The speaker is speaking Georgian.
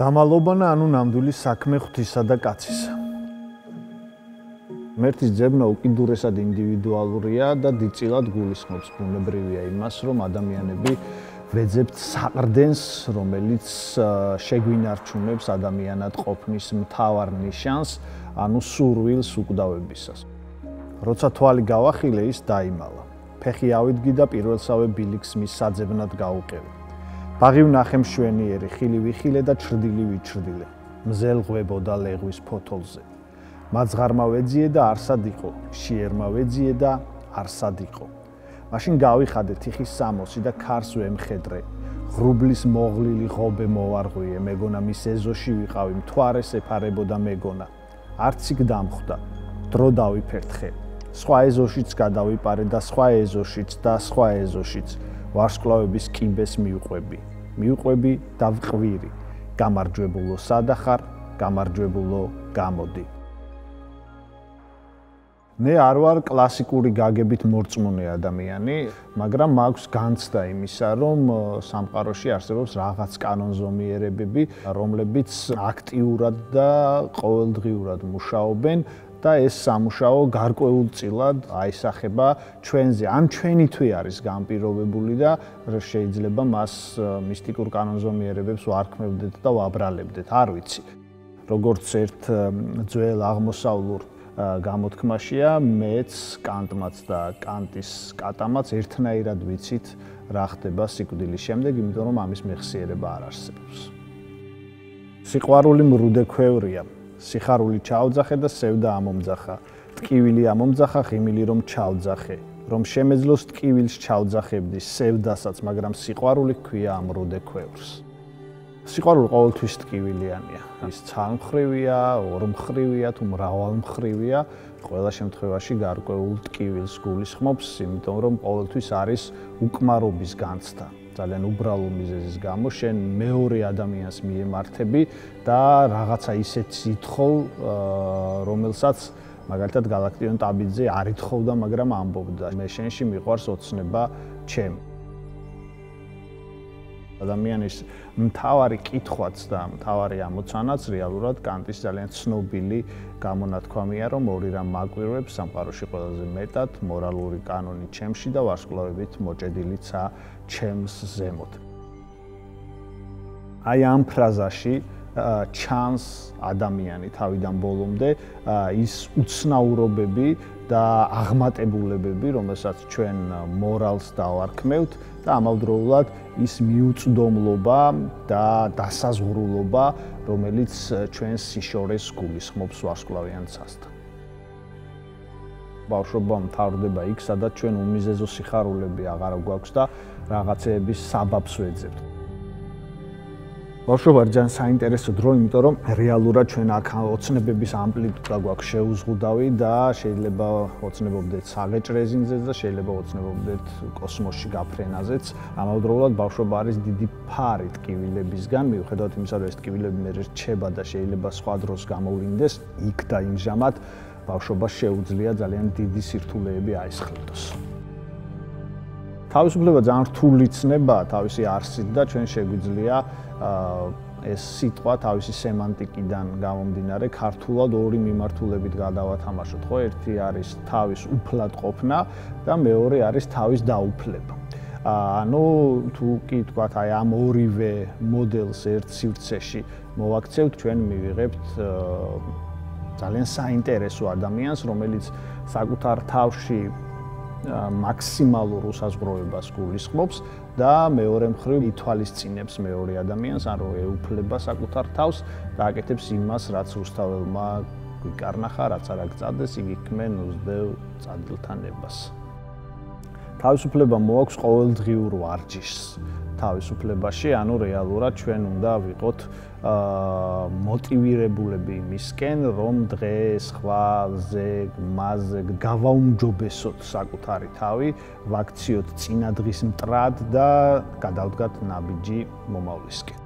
დამალობანა ანუ ნამდვილი საქმე ღვთისა და კაცისა. მერტის ძებნა უკიდურესად ინდივიდუალურია და დიდწილად გულისხმობს ბუნებრივია იმას, რომ ადამიანები ვეძებთ საყრდენს, რომელიც შეგვინარჩუნებს ადამიანად ყოფნის მთავარ ნიშანს, ანუ სურვილს უკვდავებისას. როცა თვალი გავახილე, ის დაიმალა. ფეხი ავიდგი და პირველსავე ბილიქს მის საძებნად გაუყევი. ბაღი ვნახე მშვენიერი, ხილი ვიხილე და ჩრდილი ვიჩრდილე. მზელღვებოდა ლეგვის ფოთოლზე. მაძღარმა ვეძიე და არსად იყო, შიერმა ვეძიე და არსად იყო. მაშინ გავიხადე თიხის სამოსი და ქარს ვემხედრე. ღრუბლის მოღლილი ღობე მოვარღვიე, მეგონა მის ეზოში ვიყავი, მთვარეს ეფარებოდა მეგონა. არც იქ დამხვდა. დრო დავიფერთხე. სხვა ეზოშიც გადავიპარე და სხვა ეზოშიც და სხვა ეზოშიც. ვარსკვლავების კიბეს მიუყვები. მიუყვები და ვყვირი. გამარჯვებულო სადახარ, გამარჯვებულო გამოდი. მე არ ვარ კლასიკური გაგებით მორწმუნე ადამიანი, მაგრამ მაქვს განცდა იმისა, რომ სამყაროში არსებობს რაღაც კანონზომიერებები, რომლებიც აქტიურად და ყოველდღიურად მუშაობენ და ეს სამუშაო გარკვეულწილად აისახება ჩვენზე. ან ჩვენი თვე არის განპირობებული და შეიძლება მას მისტიკურ კანონზომიერებებს ვარქმევდეთ და ვაბრალებდეთ, არ ვიცი. როგორც ერთ ძველ აღმოსავლურ გამოთქმაშია, მეც კანტმაც და კანტის კატამაც ერთნაირად ვიცით რა ხდება სიკვდილის შემდეგ, იმიტომ რომ ამის მეხსიერება არ არსებობს. სიყვარული მრუდე ქვევრია. სიხარული ჩაოძახე და სევდა ამომძახა. ტკივილი ამომძახა, ღიმილი რომ ჩაოძახე. რომ შემეძლოს ტკივილს ჩაოძახებდი სევდასაც, მაგრამ სიყვარული ქვია ამროდე ქვევრს. სიყვარული ყოველთვის ტკივილიანია. ის ცალმხრივია, ორმხრივია თუ მრავალმხრივია, ყველა შემთხვევაში გარკვეულ ტკივილს გულისხმობს, იმიტომ რომ ყოველთვის არის უკმარობის განცდა. ძალიან უბრალო მიზეზის გამო შენ მეორე ადამიანს მიემართები და რაღაცა ისეთ სითხოლ რომელსაც მაგალითად galaktion tabidze არ ითხოვდა მაგრამ ამბობდა. მე შენში მიყვარს ოცნება ჩემ ადამიანის მთავარი კითხვაც და მთავარი ამოცანაც რეალურად კანტის ძალიან ცნობილი გამონათქვამია რომ ორი რამ მაკვირვებს სამყაროში ყველაზე მეტად მორალური კანონი ჩემში და ვარსკვლავებით მოჭედილიცა ჩემს ზემოთ. აი ამ ფრაზაში ჩანს ადამიანი თავიდან ბოლომდე ის უცნაურობები და აღმატებულებები, რომელსაც ჩვენ მორალს დავარქმევთ და ამავდროულად ის მიუწდომლობა და დასაზღვრულობა, რომელიც ჩვენს სიშორეს გულისხმობს ვარსკვლავიან ცასთან. ბავშვობა მთავრდება იქ, სადაც ჩვენ უმიზეზო სიხარულები აღარ გვაქვს და რაღაცეების საბაბს ვეძებთ. ბავშვობა ძალიან საინტერესო დრო, იმიტომ რომ რეალურად ჩვენ აქ ოცნებების ამპლიტუდა გვაქვს შეუზღუდავი და შეიძლება ოცნებობდეთ საღეჭრეზინზე და შეიძლება ოცნებობდეთ კოსმოსში გაფრენაზეც. ამავდროულად ბავშვობა არის დიდი ფარი ტკივილებისგან, მიუხედავად იმისა, რომ ეს ტკივილები მე რჩება და შეიძლება სხვა დროს გამოვლინდეს, იქ და იმჟამად ბავშვობას შეუძლია ძალიან დიდი სირთულეები აისხლოს. თავისუფლება ძალიან რთული ცნება თავისი არსით და ჩვენ შეგვიძლია ეს სიტყვა თავისი სემანტიკიდან გამომდინარე ქართულად ორი მიმართულებით გადავათამაშოთ, ხო? ერთი არის თავის უფლად ყოფნა და მეორე არის თავის დაუფლება. ანუ თუ კი თქვათ აი ამ ორივე მოდელს ერთ სივრცეში მოვაქცევთ, ჩვენ მივიღებთ ძალიან საინტერესო ადამიანს, რომელიც საკუთარ თავში მაქსიმალურ უსაზღვროებას გულისხმობს და მეორე მხრივ ითვალისწინებს მეორე ადამიანს, ან რომ ეუფლება საკუთარ თავს და აკეთებს იმას, რაც რუსთაველმა გვიკარნახა, რაც არ აგწადეს, იგი ქმენ უძდევ წადილთანებას. თავისუფლება მოაქვს ყოველდღიურ ვარჯიშს. თავისუფლებაში, ანუ რეალურად ჩვენ უნდა ვიყოთ აა მოტივირებულები იმისკენ, რომ დღეს, ხვალზე, მასზე გავაუმჯობესოთ საკუთარი თავი, ვაქციოთ წინა დღის მტრად და გადავდგათ ნაბიჯი მომავლისკენ.